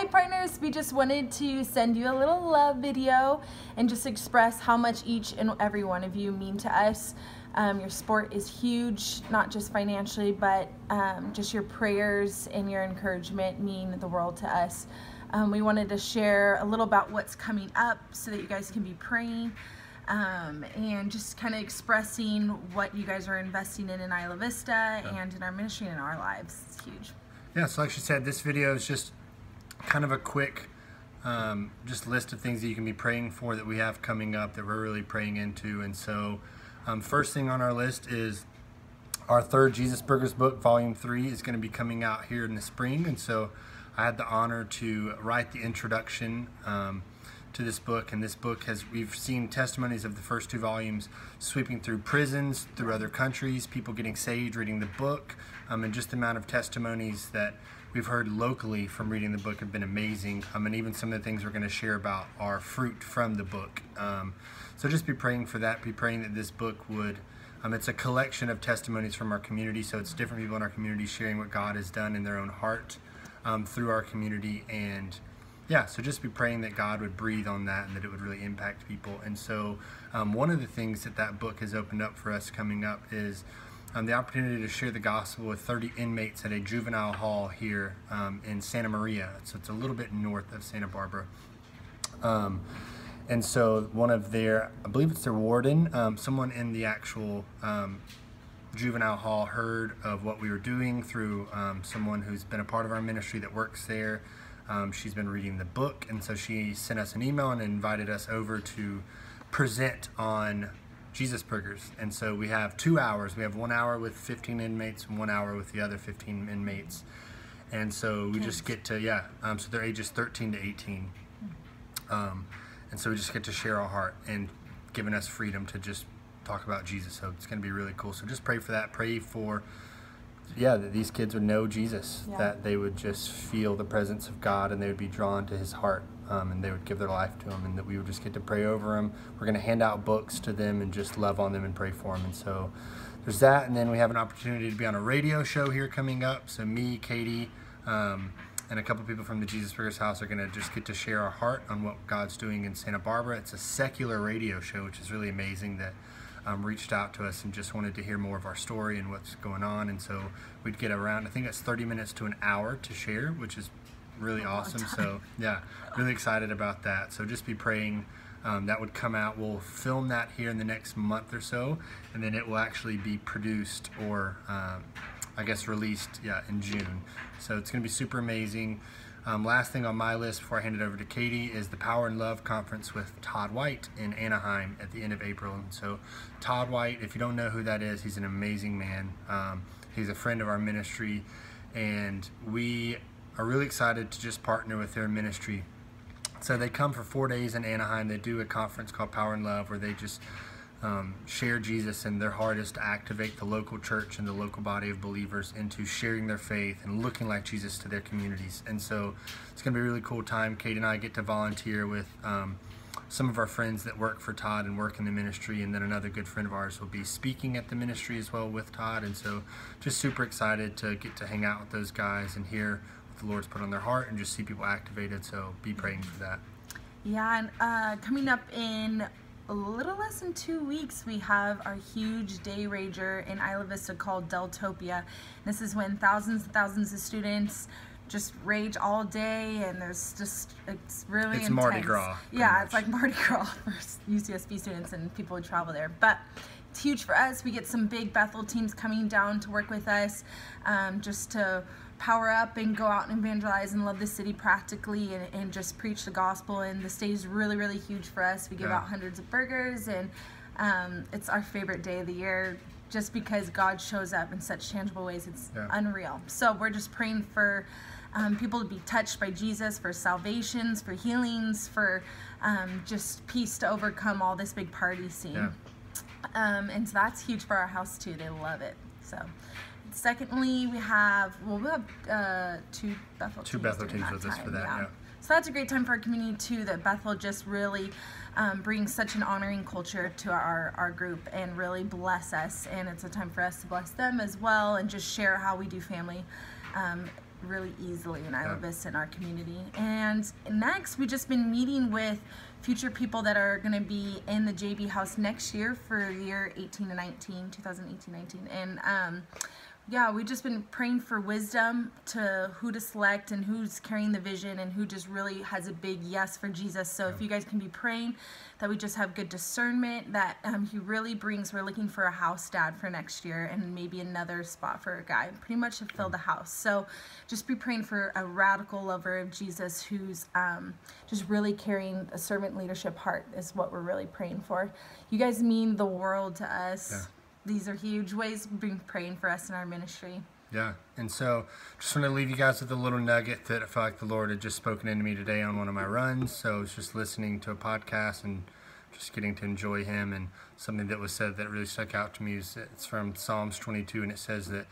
Hi partners, we just wanted to send you a little love video and just express how much each and every one of you mean to us. Um, your sport is huge, not just financially, but um, just your prayers and your encouragement mean the world to us. Um, we wanted to share a little about what's coming up so that you guys can be praying um, and just kind of expressing what you guys are investing in in Isla Vista yeah. and in our ministry and in our lives. It's huge. Yeah, so like she said, this video is just kind of a quick um, just list of things that you can be praying for that we have coming up that we're really praying into. And so um, first thing on our list is our third Jesus Burgers book, volume three, is going to be coming out here in the spring. And so I had the honor to write the introduction um, to this book. And this book has, we've seen testimonies of the first two volumes sweeping through prisons, through other countries, people getting saved, reading the book, um, and just the amount of testimonies that we've heard locally from reading the book have been amazing. Um, and even some of the things we're going to share about are fruit from the book. Um, so just be praying for that. Be praying that this book would. Um, it's a collection of testimonies from our community, so it's different people in our community sharing what God has done in their own heart um, through our community. And yeah, so just be praying that God would breathe on that and that it would really impact people. And so, um, one of the things that that book has opened up for us coming up is um, the opportunity to share the gospel with 30 inmates at a juvenile hall here um, in Santa Maria. So it's a little bit north of Santa Barbara. Um, and so one of their, I believe it's their warden, um, someone in the actual um, juvenile hall heard of what we were doing through someone who's been a part of our ministry that works there. She's been reading the book, and so she sent us an email and invited us over to present on Jesus Burgers. And so we have two hours. We have one hour with 15 inmates and one hour with the other 15 inmates. And so we just get to, yeah, um, so they're ages 13 to 18. Um, and so we just get to share our heart and giving us freedom to just talk about Jesus. So it's going to be really cool. So just pray for that. Pray for, yeah, that these kids would know Jesus, yeah. that they would just feel the presence of God and they would be drawn to his heart um, and they would give their life to him and that we would just get to pray over them. We're going to hand out books to them and just love on them and pray for them. And so there's that. And then we have an opportunity to be on a radio show here coming up. So me, Katie, um, and a couple people from the Jesus Burgers House are going to just get to share our heart on what God's doing in Santa Barbara. It's a secular radio show, which is really amazing that um, reached out to us and just wanted to hear more of our story and what's going on. And so we'd get around, I think it's 30 minutes to an hour to share, which is really awesome. So yeah, really excited about that. So just be praying um, that would come out. We'll film that here in the next month or so, and then it will actually be produced or um, I guess released yeah in June. So it's going to be super amazing. Um, last thing on my list before I hand it over to Katie is the Power and Love Conference with Todd White in Anaheim at the end of April. And so, Todd White, if you don't know who that is, he's an amazing man. Um, he's a friend of our ministry, and we are really excited to just partner with their ministry. So they come for four days in Anaheim. They do a conference called Power and Love where they just um, share Jesus and their heart is to activate the local church and the local body of believers into sharing their faith and looking like Jesus to their communities. And so it's going to be a really cool time. Kate and I get to volunteer with um, some of our friends that work for Todd and work in the ministry, and then another good friend of ours will be speaking at the ministry as well with Todd. And so just super excited to get to hang out with those guys and hear what the Lord's put on their heart and just see people activated. So be praying for that. Yeah, and uh, coming up in a little less than two weeks, we have our huge day rager in Isla Vista called Deltopia. This is when thousands and thousands of students just rage all day and there's just it's really it's intense. Mardi Gras. Yeah, much. it's like Mardi Gras for UCSB students and people who travel there. But it's huge for us. We get some big Bethel teams coming down to work with us um, just to power up and go out and evangelize and love the city practically and, and just preach the gospel. And the day is really, really huge for us. We give yeah. out hundreds of burgers and um, it's our favorite day of the year just because God shows up in such tangible ways. It's yeah. unreal. So we're just praying for um, people to be touched by Jesus, for salvations, for healings, for um, just peace to overcome all this big party scene. Yeah. Um, and so that's huge for our house too. They love it. So, secondly, we have well, we have uh, two Bethel two teams Bethel teams with us for that. Yeah. yeah. So that's a great time for our community too. That Bethel just really um, brings such an honoring culture to our our group and really bless us. And it's a time for us to bless them as well and just share how we do family. Um, really easily in Isla Vista in our community. And next, we've just been meeting with future people that are going to be in the JB house next year for year 18 to 19, 2018 19. And um, yeah, we've just been praying for wisdom to who to select and who's carrying the vision and who just really has a big yes for Jesus. So if you guys can be praying that we just have good discernment, that um, he really brings, we're looking for a house dad for next year and maybe another spot for a guy, pretty much to fill the house. So just be praying for a radical lover of Jesus who's um, just really carrying a servant leadership heart is what we're really praying for. You guys mean the world to us. Yeah these are huge ways being praying for us in our ministry. Yeah, and so just want to leave you guys with a little nugget that I felt like the Lord had just spoken into me today on one of my runs. So I was just listening to a podcast and just getting to enjoy Him, and something that was said that really stuck out to me is it's from Psalms 22, and it says that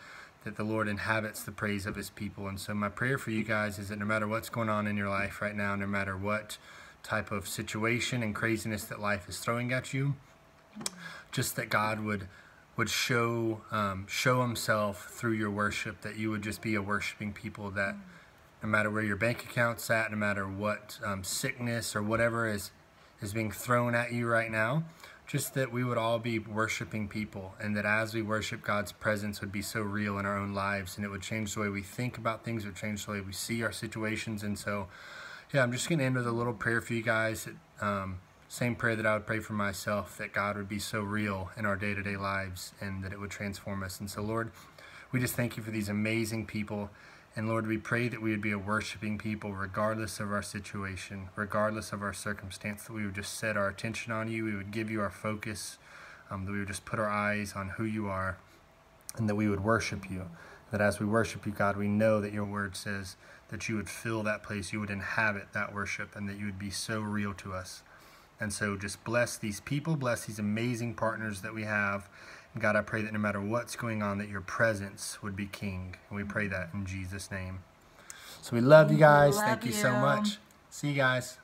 that the Lord inhabits the praise of His people. And so my prayer for you guys is that no matter what's going on in your life right now, no matter what type of situation and craziness that life is throwing at you, just that God would would show um, show himself through your worship that you would just be a worshiping people that no matter where your bank account's at no matter what um, sickness or whatever is is being thrown at you right now just that we would all be worshiping people and that as we worship god's presence would be so real in our own lives and it would change the way we think about things it would change the way we see our situations and so yeah i'm just going to end with a little prayer for you guys um, same prayer that I would pray for myself that God would be so real in our day to day lives and that it would transform us. And so, Lord, we just thank you for these amazing people. And Lord, we pray that we would be a worshiping people regardless of our situation, regardless of our circumstance, that we would just set our attention on you, we would give you our focus, um, that we would just put our eyes on who you are, and that we would worship you. That as we worship you, God, we know that your word says that you would fill that place, you would inhabit that worship, and that you would be so real to us. And so just bless these people, bless these amazing partners that we have. And God, I pray that no matter what's going on, that your presence would be king. And we pray that in Jesus' name. So we love you guys. Love Thank you you. so much. See you guys.